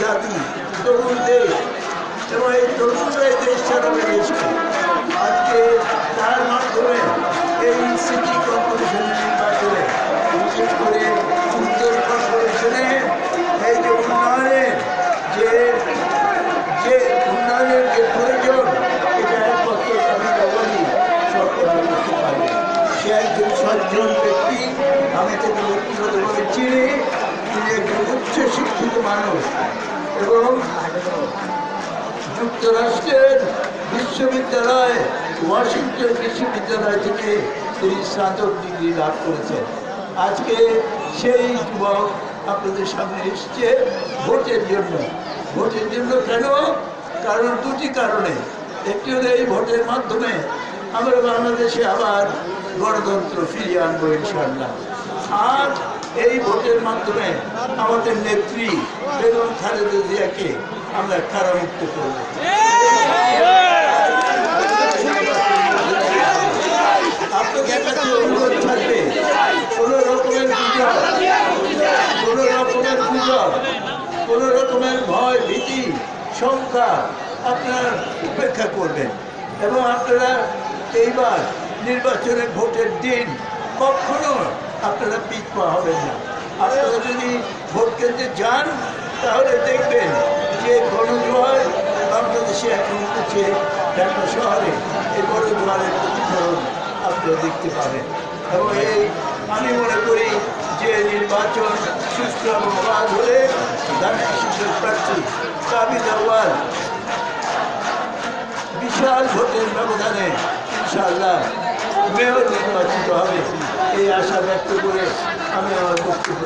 জাতি তরুণ দেশ এবং এই তরুণরা এই দেশ চালাবে দেশকে আজকে তার মাধ্যমে এই সিটি কর্পোরেশনের নির্বাচনে বিশেষ করে উত্তর কর্পোরেশনে এই যে উন্নয়নের যে যে উন্নয়নের যে প্রয়োজন, এটা একমাত্র আমি বলি সরকার করতে পারবে। সে একজন সজ্জন ব্যক্তি, আমি তাকে ব্যক্তিগতভাবে চিনি। তিনি একজন উচ্চ শিক্ষিত মানুষ এবং যুক্তরাষ্ট্রের বিশ্ববিদ্যালয়, ওয়াশিংটন বিশ্ববিদ্যালয় থেকে তিনি স্নাতক ডিগ্রি লাভ করেছেন। আজকে সেই যুবক আপনাদের সামনে এসছে ভোটের জন্য। ভোটের জন্য কেন? কারণ দুটি কারণে। একটি হলো এই ভোটের মাধ্যমে আমরা বাংলাদেশে আবার গণতন্ত্র ফিরিয়ে আনব ইনশাল্লাহ আর ভোটের মাধ্যমে আমাদের নেত্রী বেগম খালেদা জিয়াকে আমরা কারামুক্ত করব। আপনাদের কাছে অনুরোধ থাকবে। কোনো রকমের কোনো রকমের গুজব কোনো রকমের ভয়, ভীতি, শঙ্কা আপনারা উপেক্ষা করবেন। এবং আপনারা এইবার নির্বাচনের ভোটের দিন কখনো আপনারা পিছপা হবেন না। আপনারা যদি ভোট কেন্দ্রে যান, তাহলে দেখবেন যে গণজোয়ার বাংলাদেশে এখন হচ্ছে ঢাকা শহরে। এই গণজোয়ারের প্রতিফলন আপনারা দেখতে পাবেন। এবং এই আমি মনে করি যে নির্বাচন সুস্থ এবং অবাধ হলে ঢাকা শিক্ষক প্রার্থী কাবিদ আওয়াল বিশাল ভোটের ব্যবধানে ইনশাআল্লাহ মেয়র নির্বাচিত হবে এই আশা ব্যক্ত করে আমি আমার বক্তব্য